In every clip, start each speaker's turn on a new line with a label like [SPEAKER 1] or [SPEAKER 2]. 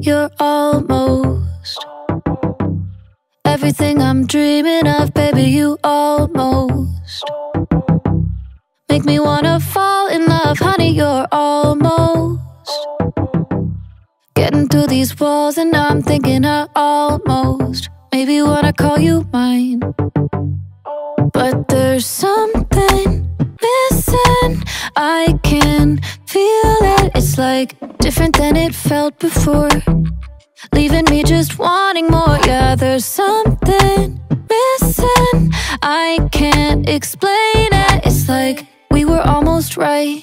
[SPEAKER 1] You're almost everything I'm dreaming of, baby. You almost make me wanna fall in love, honey. You're almost getting through these walls, and I'm thinking I almost maybe wanna call you mine. But there's something. I can feel it. It's like different than it felt before. Leaving me just wanting more. Yeah, there's something missing. I can't explain it. It's like we were almost right.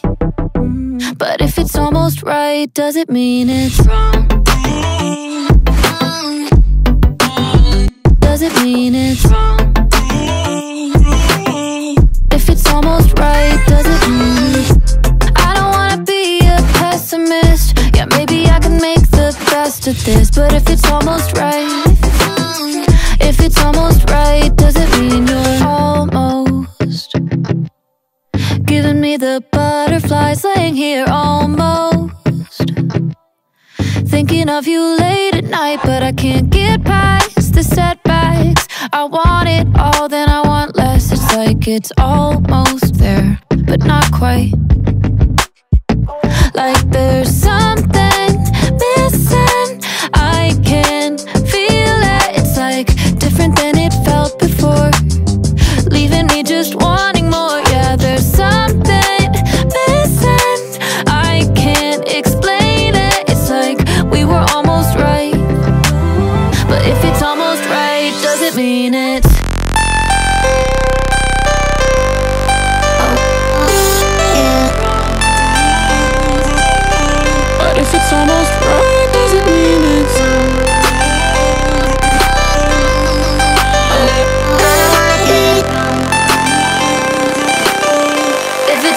[SPEAKER 1] But if it's almost right, does it mean it's wrong? Does it mean it's best this But if it's almost right If it's almost right, does it mean you're almost Giving me the butterflies laying here almost? Thinking of you late at night But I can't get past the setbacks. I want it all, then I want less. It's like it's almost there, but not quite. Like wanting more. Yeah, there's something missing. I can't explain it. It's like we were almost right. But if it's almost right, does it mean it's